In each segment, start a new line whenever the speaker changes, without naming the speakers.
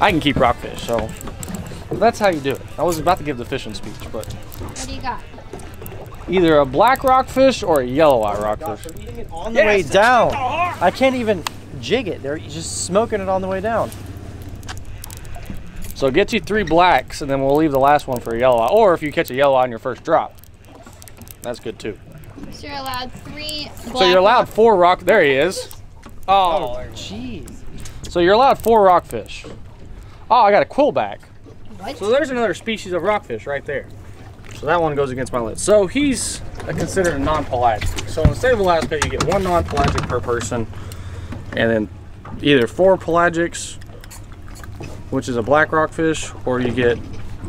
I can keep rockfish, so that's how you do it. I was about to give the fishing speech, but
What do you got?
either a black rockfish or a yellow eye rockfish.
On the way down. I can't even jig it. They're just smoking it on the way down.
So get you three blacks, and then we'll leave the last one for a yellow eye. Or if you catch a yellow eye on your first drop, that's good too.
So you're allowed three.
So you're allowed four rock. There he is. Oh, oh,
Jeez.
so you're allowed four rockfish. Oh, I got a quillback.
What?
So there's another species of rockfish right there. So that one goes against my list. So he's a considered a non-pelagic. So in the state of Alaska, you get one non-pelagic per person, and then either four pelagics, which is a black rockfish, or you get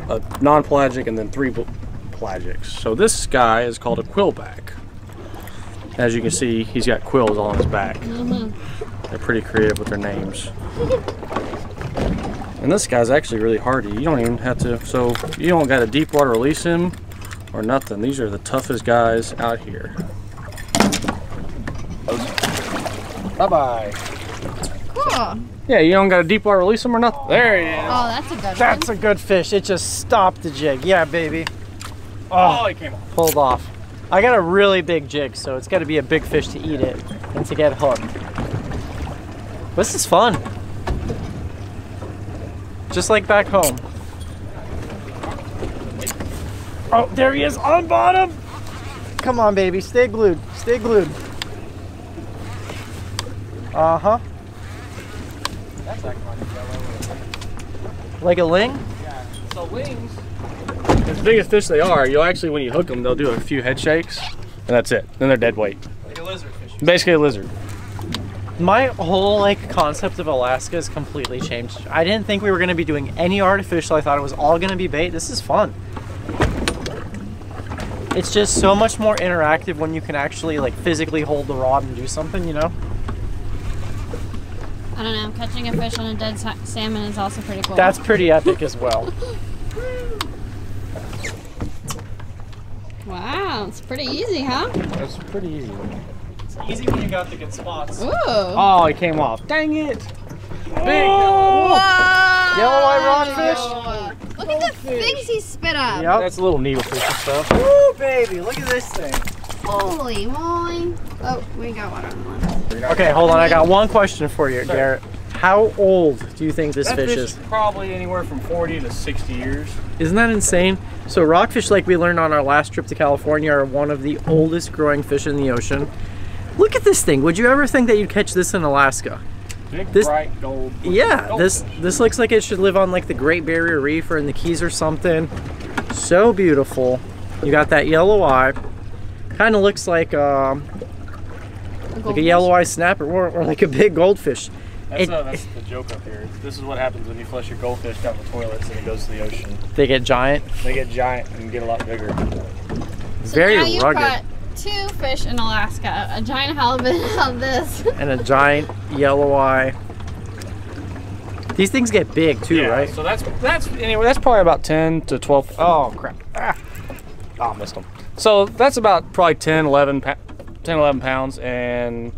a non-pelagic and then three pelagics. So this guy is called a quillback. As you can see, he's got quills on his back. Mm-hmm. They're pretty creative with their names. And this guy's actually really hardy. You don't even have to, so you don't got to deep water release him or nothing. These are the toughest guys out here. Bye bye.
Cool.
Yeah, you don't got to deep water release him or nothing. There he is.
Oh, that's a good
That's
one.
a good fish. It just stopped the jig. Yeah, baby.
Oh, oh, he came off.
Pulled off. I got a really big jig, so it's got to be a big fish to eat it and to get hooked. This is fun. Just like back home. Oh, there he is on bottom. Come on, baby. Stay glued. Stay glued. Uh huh.
That's like a.
Like a ling? Yeah.
So lings, as big as fish they are, you'll actually, when you hook them, they'll do a few head shakes, and that's it. Then they're dead weight.
Like a lizard fish.
Basically a lizard.
My whole like concept of Alaska has completely changed. I didn't think we were going to be doing any artificial. I thought it was all going to be bait. This is fun. It's just so much more interactive when you can actually like physically hold the rod and do something, you know?
I don't know. Catching a fish on a dead salmon is also pretty cool.
That's pretty epic as well.
wow. It's pretty easy, huh?
It's pretty easy.
It's easy when you got the good spots.
Ooh.
Oh, it came off. Dang it. Big.
Oh!
Whoa!
Yellow eye
Look at the things he spit up.
Yep.
That's a little needlefish and stuff.
Woo, baby, look at this thing.
Holy moly. Oh, we got one on one.
Okay, hold on. I got one question for you, Garrett. How old do you think this
That
fish
fish
is?
is probably anywhere from 40 to 60 years.
Isn't that insane? So rockfish, like we learned on our last trip to California, are one of the oldest growing fish in the ocean. Look at this thing. Would you ever think that you'd catch this in Alaska?
Big,
This-
bright gold.
Yeah,
gold.
this this looks like it should live on like the Great Barrier Reef or in the Keys or something. So beautiful. You got that yellow eye. Kind of looks like um, like a yellow eye snapper or, or like a big goldfish.
That's,
it-
uh, that's the joke up here. This is what happens when you flush your goldfish down the toilets and it goes to the ocean.
They get giant,
They get giant and get a lot bigger.
So
very
now you've
rugged,
got two fish in Alaska. A giant halibut of this.
and a giant yellow eye. These things get big too, right?
So that's that's anyway. That's probably about 10 to 12. Oh crap! Ah, oh, missed them. So that's about probably 10, 11, pa- 10, 11 pounds, and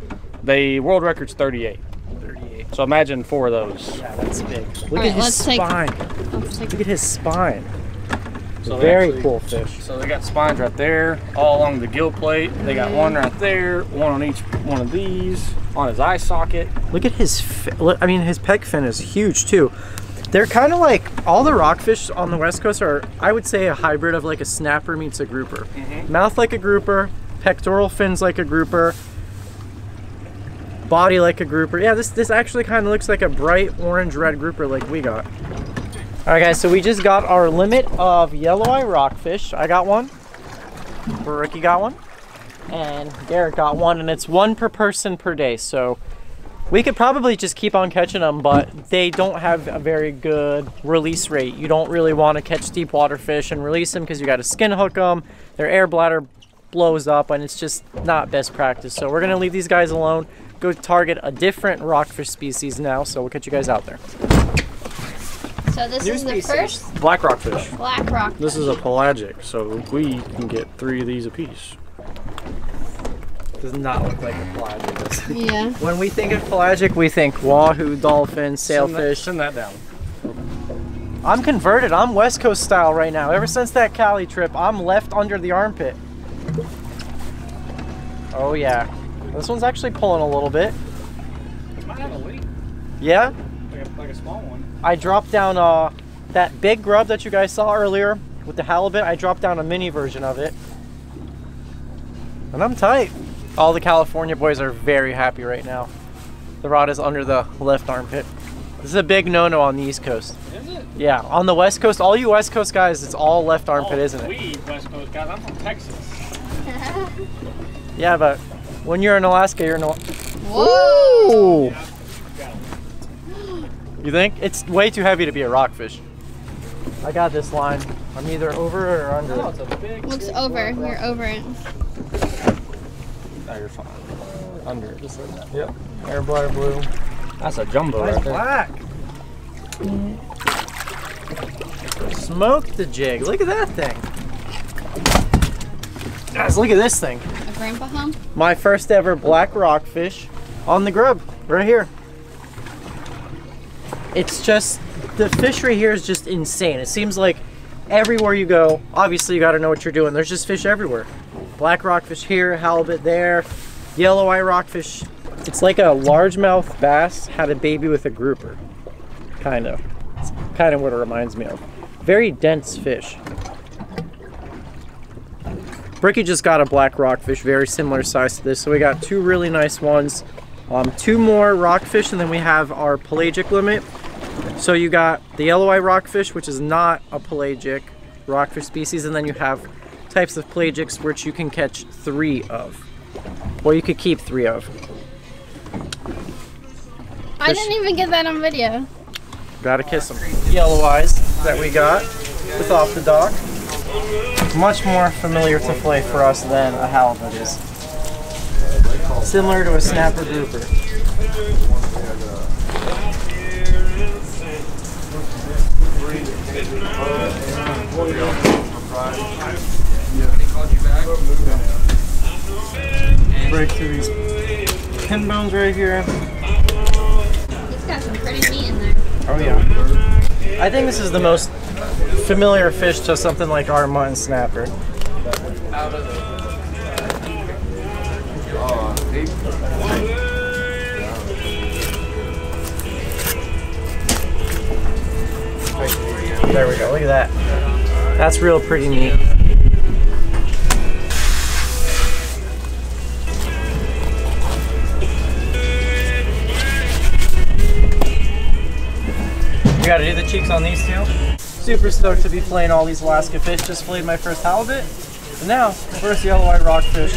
the world record's 38.
38.
So imagine four of those.
Yeah, that's big. Look
Alright,
at his
let's take-
spine.
Let's take-
Look at his spine.
So
Very
actually-
cool fish.
So they got spines right there, all along the gill plate. They got one right there, one on each one of these, on his eye socket.
Look at his. I mean, his pec fin is huge too. They're kind of like all the rockfish on the west coast are, I would say, a hybrid of like a snapper meets a grouper. Mm-hmm. Mouth like a grouper, pectoral fins like a grouper, body like a grouper. Yeah, this this actually kind of looks like a bright orange red grouper like we got. All right, guys. So we just got our limit of yellow eye rockfish. I got one. Ricky got one. And Garrett got one, and it's one per person per day. So we could probably just keep on catching them, but they don't have a very good release rate. You don't really want to catch deep water fish and release them because you got to skin hook them. Their air bladder blows up, and it's just not best practice. So we're gonna leave these guys alone. Go target a different rockfish species now. So we'll catch you guys out there.
So this
New
is the first
Black rockfish.
black rock.
This is a pelagic, so we can get three of these apiece.
Does not look like a pelagic.
Yeah.
when we think of pelagic, we think wahoo, dolphin,
Send that,
sailfish.
send that down.
I'm converted. I'm West Coast style right now. Ever since that Cali trip, I'm left under the armpit. Oh yeah. This one's actually pulling a little bit.
It might have a leak,
Yeah?
like a, like a small one.
I dropped down uh, that big grub that you guys saw earlier with the halibut. I dropped down a mini version of it. And I'm tight. All the California boys are very happy right now. The rod is under the left armpit. This is a big no-no on the East Coast.
Is it?
Yeah, on the West Coast, all you West Coast guys, it's all left armpit,
Oh,
isn't it?
We West Coast guys. I'm from Texas.
Yeah, but when you're in Alaska, you're in. Al-
Whoa!
Ooh. You think? It's way too heavy to be a rockfish. I got this line. I'm either over or under.
Oh, it's a big.
Looks
big
over.
black rock.
You're over it.
No, you're fine. Under it.
Just like that.
Yep.
Air bladder blew.
That's a jumbo
Nice
right there.
black. Smoke the jig. Look at that thing. Guys, look at this thing.
A grandpa hum?
My first ever black rockfish on the grub, right here. It's just, the fishery here is just insane. It seems like everywhere you go, obviously you gotta know what you're doing. There's just fish everywhere. Black rockfish here, halibut there, yellow eye rockfish. It's like a largemouth bass had a baby with a grouper. Kind of. It's kind of what it reminds me of. Very dense fish. Bricky just got a black rockfish, very similar size to this. So we got two really nice ones. Um, two more rockfish, and then we have our pelagic limit. So you got the yellow eye rockfish, which is not a pelagic rockfish species, and then you have types of pelagics which you can catch three of. Well, you could keep three of.
I
Fish-
didn't even get that on video.
Gotta kiss them. Yellow eyes that we got with off the dock. Much more familiar to play for us than a halibut is. Similar to a snapper grouper. Break through these pin bones right here.
He's got some pretty meat in there.
Oh yeah. I think this is the most familiar fish to something like our mutton snapper. There we go. Look at that. That's real pretty neat. You gotta do the cheeks on these two. Super stoked to be filleting all these Alaska fish. Just filleted my first halibut. And now, first yellow eye rockfish.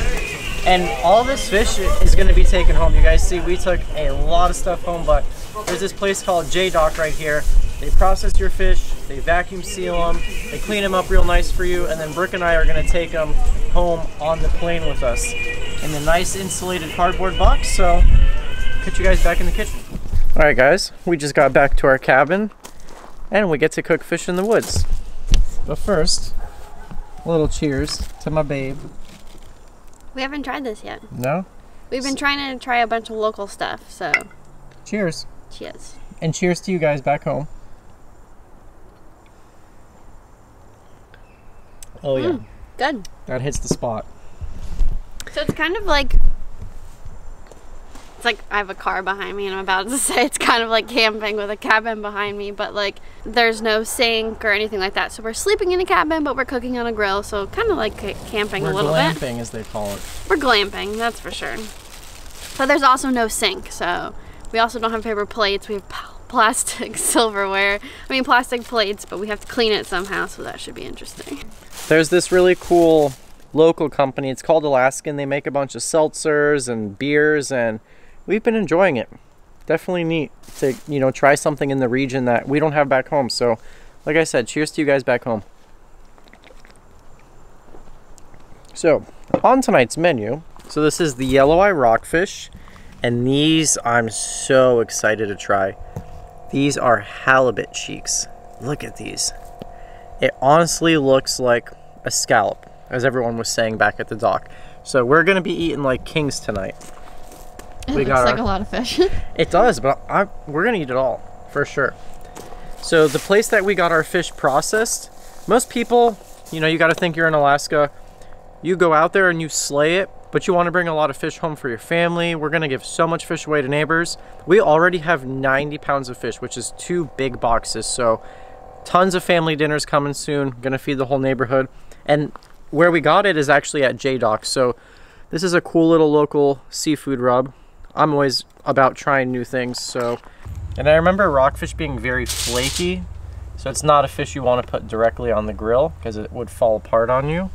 And all this fish is gonna be taken home. You guys see, we took a lot of stuff home, but there's this place called J Dock right here. They process your fish, they vacuum seal them, they clean them up real nice for you, and then Brick and I are gonna take them home on the plane with us in the nice insulated cardboard box. So, catch you guys back in the kitchen. All right, guys, we just got back to our cabin and we get to cook fish in the woods. But first, a little cheers to my babe.
We haven't tried this yet.
No?
We've been trying to try a bunch of local stuff, so
Cheers.
cheers.
And cheers to you guys back home. Oh, yeah.
Mm, good.
That hits the spot.
So it's kind of like it's like I have a car behind me and I'm about to say it's kind of like camping with a cabin behind me, but like there's no sink or anything like that. So we're sleeping in a cabin, but we're cooking on a grill, so kind of like camping
We're
a little bit.
glamping, as they call it.
We're glamping, that's for sure. But there's also no sink, so we also don't have paper plates. We have plastic silverware. I mean, plastic plates, but we have to clean it somehow, so that should be interesting.
There's this really cool local company. It's called Alaskan. They make a bunch of seltzers and beers, and we've been enjoying it. Definitely neat to you know try something in the region that we don't have back home. So, like I said, cheers to you guys back home. So, on tonight's menu, so this is the yellow eye rockfish, and these I'm so excited to try. These are halibut cheeks. Look at these. It honestly looks like a scallop, as everyone was saying back at the dock. So we're gonna be eating like kings tonight.
It
We
looks
got
like
our-
a lot of fish.
It does, but I, we're gonna eat it all for sure. So the place that we got our fish processed, most people, you know, you got to think you're in Alaska. You go out there and you slay it, but you want to bring a lot of fish home for your family. We're going to give so much fish away to neighbors. We already have 90 pounds of fish, which is two big boxes. So tons of family dinners coming soon. Going to feed the whole neighborhood. And where we got it is actually at J Dock. So this is a cool little local seafood rub. I'm always about trying new things. So, and I remember rockfish being very flaky. So it's not a fish you want to put directly on the grill because it would fall apart on you.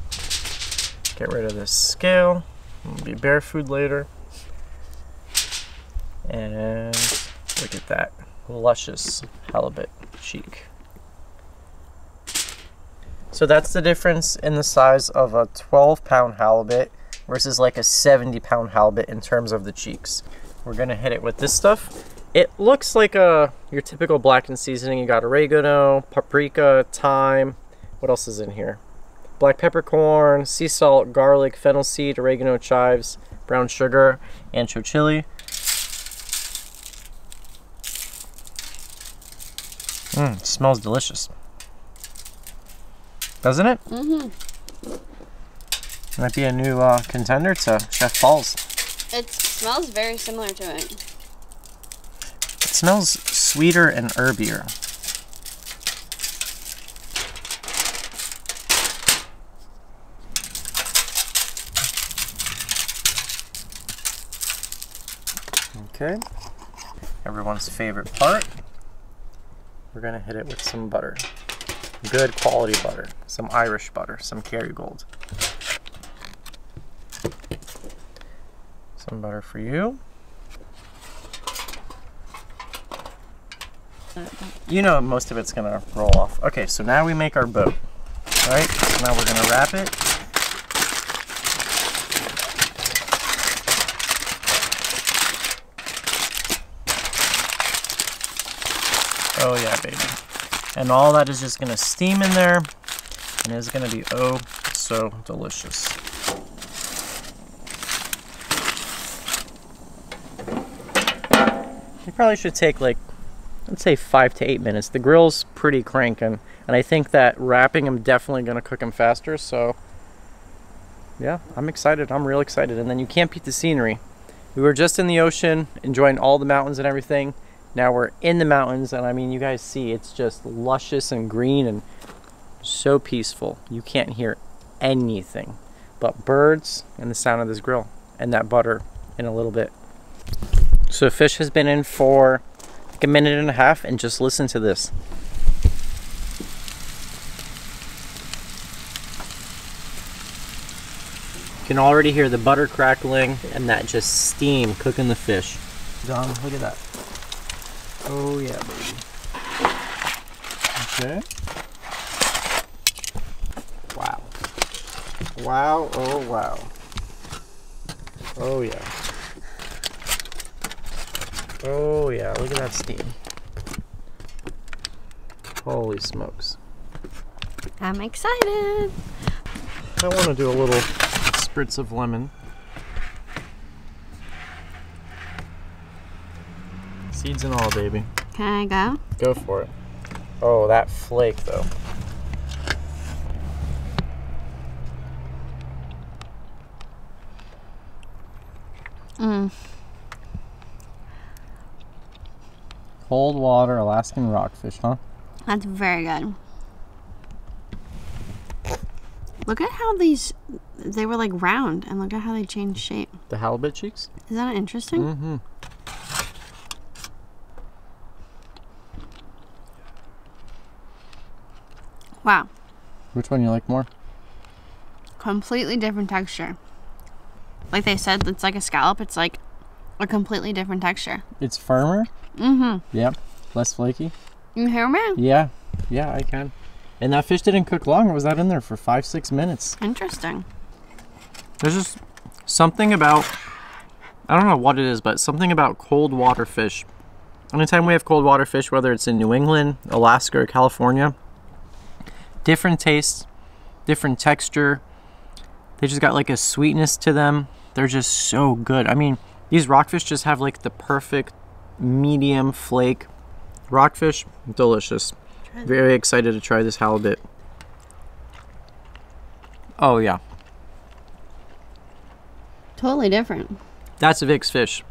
Get rid of this scale. It'll be bear food later. And look at that luscious halibut cheek. So that's the difference in the size of a 12 pound halibut versus like a 70 pound halibut in terms of the cheeks. We're gonna hit it with this stuff. It looks like a your typical blackened seasoning. You got oregano, paprika, thyme. What else is in here? Black peppercorn, sea salt, garlic, fennel seed, oregano, chives, brown sugar, ancho chili. Mmm, smells delicious. Doesn't it?
Mm-hmm.
Might be a new uh, contender to Chef Paul's.
It smells very similar to it.
It smells sweeter and herbier. Okay. Everyone's favorite part. We're gonna hit it with some butter. Good quality butter. Some Irish butter, some Kerrygold. Some butter for you. You know most of it's gonna roll off. Okay, so now we make our boat. Right? So now we're gonna wrap it. Oh yeah, baby. And all that is just gonna steam in there and it's gonna be oh so delicious. You probably should take like, let's say five to eight minutes. The grill's pretty cranking, and I think that wrapping them definitely gonna cook them faster. So, yeah, I'm excited. I'm real excited. And then you can't beat the scenery. We were just in the ocean, enjoying all the mountains and everything. Now we're in the mountains, and I mean, you guys see it's just luscious and green and so peaceful. You can't hear anything but birds and the sound of this grill and that butter in a little bit. So fish has been in for like a minute and a half and just listen to this. You can already hear the butter crackling and that just steam cooking the fish. John, look at that. Oh yeah, baby. Okay. Wow. Wow, oh wow. Oh yeah. Oh yeah, look at that steam. Holy smokes.
I'm excited.
I want to do a little spritz of lemon. Seeds and all, baby.
Can I go?
Go for it. Oh, that flake though.
Mm.
Cold water Alaskan rockfish, huh?
That's very good. Look at how these, they were like round and look at how they changed shape.
The halibut cheeks?
Is that interesting?
Mm-hmm.
Wow.
Which one you like more?
Completely different texture. Like they said, it's like a scallop. It's like a completely different texture.
It's firmer?
Mm-hmm.
Yep. Less flaky?
You hear me?
Yeah. Yeah, I can. And that fish didn't cook long. It was that in there for five, six minutes.
Interesting.
There's just something about, I don't know what it is, but something about cold water fish. Anytime we have cold water fish, whether it's in New England, Alaska, or California, different taste, different texture. They just got like a sweetness to them. They're just so good. I mean, these rockfish just have like the perfect medium flake Rockfish, delicious. Very excited to try this halibut. Oh yeah,
Totally different.
that's a Vic's fish.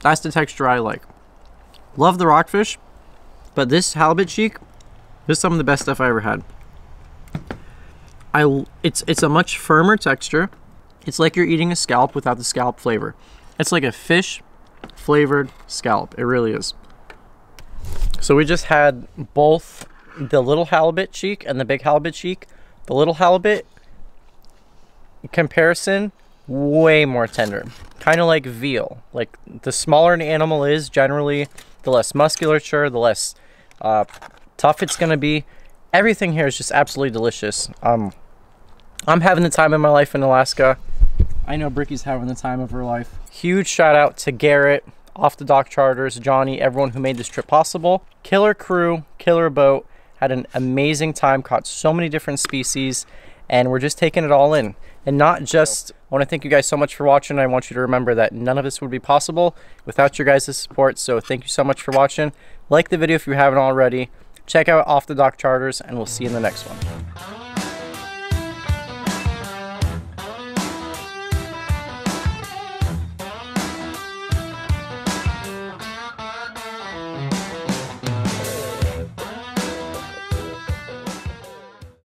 That's the texture I like. Love the rockfish, but this halibut cheek, this is some of the best stuff I ever had. I it's it's a much firmer texture. It's like you're eating a scallop without the scallop flavor. It's like a fish flavored scallop. It really is. So we just had both the little halibut cheek and the big halibut cheek. The little halibut comparison way more tender. Kind of like veal. Like the smaller an animal is, generally, the less musculature, the less uh, tough it's gonna be. Everything here is just absolutely delicious. Um, I'm having the time of my life in Alaska. I know Bricky's having the time of her life. Huge shout out to Garrett, Off the Dock Charters, Johnny, everyone who made this trip possible. Killer crew, killer boat. Had an amazing time, caught so many different species, and we're just taking it all in. And not just, I want to thank you guys so much for watching. I want you to remember that none of this would be possible without your guys' support. So thank you so much for watching. Like the video if you haven't already. Check out Off the Dock Charters, and we'll see you in the next one.